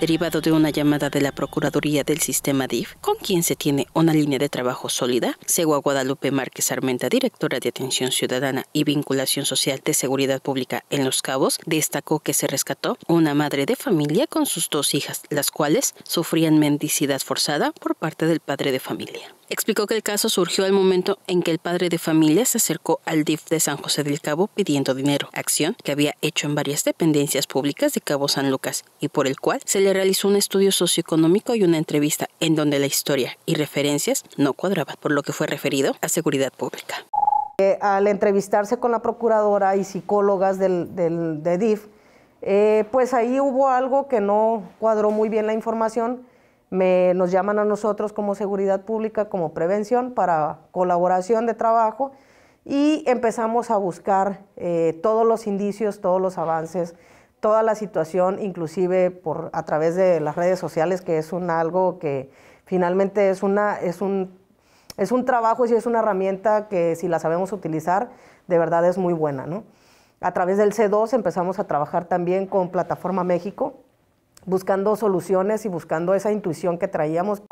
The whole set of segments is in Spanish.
derivado de una llamada de la Procuraduría del Sistema DIF, con quien se tiene una línea de trabajo sólida, según Guadalupe Márquez Armenta, directora de Atención Ciudadana y Vinculación Social de Seguridad Pública en Los Cabos, destacó que se rescató una madre de familia con sus dos hijas, las cuales sufrían mendicidad forzada por parte del padre de familia. Explicó que el caso surgió al momento en que el padre de familia se acercó al DIF de San José del Cabo pidiendo dinero, acción que había hecho en varias dependencias públicas de Cabo San Lucas y por el cual se le realizó un estudio socioeconómico y una entrevista en donde la historia y referencias no cuadraban, por lo que fue referido a seguridad pública. Eh, al entrevistarse con la procuradora y psicólogas del, de DIF, eh, pues ahí hubo algo que no cuadró muy bien la información nos llaman a nosotros como seguridad pública, como prevención, para colaboración de trabajo y empezamos a buscar eh, todos los indicios, todos los avances, toda la situación, inclusive por, a través de las redes sociales, que es un, algo que finalmente es, una, es, un, es un trabajo y es una herramienta que si la sabemos utilizar, de verdad es muy buena. ¿no? A través del C2 empezamos a trabajar también con Plataforma México, buscando soluciones y buscando esa intuición que traíamos.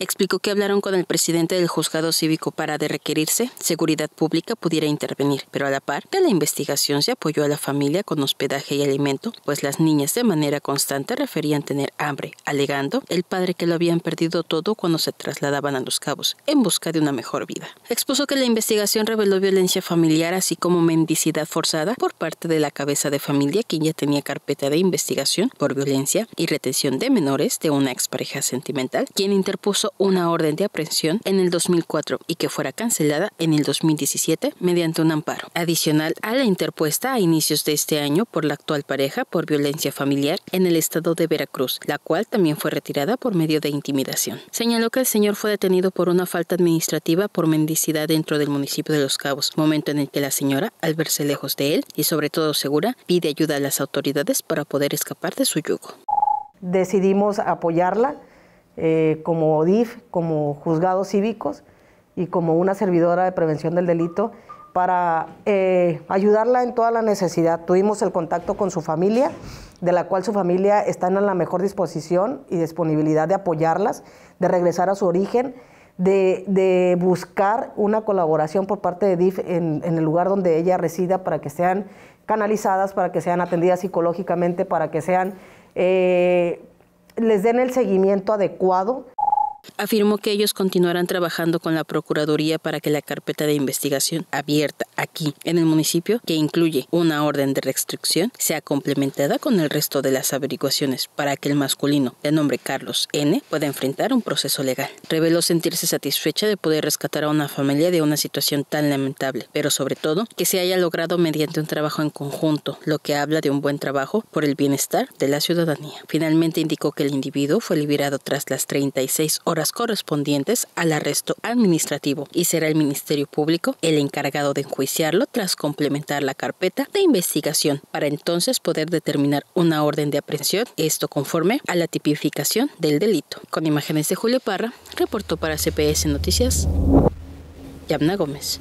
Explicó que hablaron con el presidente del juzgado cívico para, de requerirse, seguridad pública pudiera intervenir, pero a la par de la investigación se apoyó a la familia con hospedaje y alimento, pues las niñas de manera constante referían tener hambre, alegando el padre que lo habían perdido todo cuando se trasladaban a los cabos, en busca de una mejor vida. Expuso que la investigación reveló violencia familiar así como mendicidad forzada por parte de la cabeza de familia quien ya tenía carpeta de investigación por violencia y retención de menores de una expareja sentimental, quien interpuso una orden de aprehensión en el 2004 y que fuera cancelada en el 2017 mediante un amparo, adicional a la interpuesta a inicios de este año por la actual pareja por violencia familiar en el estado de Veracruz, la cual también fue retirada por medio de intimidación. Señaló que el señor fue detenido por una falta administrativa por mendicidad dentro del municipio de Los Cabos, momento en el que la señora, al verse lejos de él y sobre todo segura, pide ayuda a las autoridades para poder escapar de su yugo. Decidimos apoyarla eh, como DIF, como juzgados cívicos y como una servidora de prevención del delito para eh, ayudarla en toda la necesidad. Tuvimos el contacto con su familia, de la cual su familia está en la mejor disposición y disponibilidad de apoyarlas, de regresar a su origen, de, buscar una colaboración por parte de DIF en, el lugar donde ella resida para que sean canalizadas, para que sean atendidas psicológicamente, para que sean eh, les den el seguimiento adecuado Afirmó que ellos continuarán trabajando con la Procuraduría para que la carpeta de investigación abierta aquí en el municipio, que incluye una orden de restricción, sea complementada con el resto de las averiguaciones para que el masculino, de nombre Carlos N., pueda enfrentar un proceso legal. Reveló sentirse satisfecha de poder rescatar a una familia de una situación tan lamentable, pero sobre todo que se haya logrado mediante un trabajo en conjunto, lo que habla de un buen trabajo por el bienestar de la ciudadanía. Finalmente indicó que el individuo fue liberado tras las 36 correspondientes al arresto administrativo y será el Ministerio Público el encargado de enjuiciarlo tras complementar la carpeta de investigación para entonces poder determinar una orden de aprehensión, esto conforme a la tipificación del delito. Con imágenes de Julio Parra, reportó para CPS Noticias, Yamna Gómez.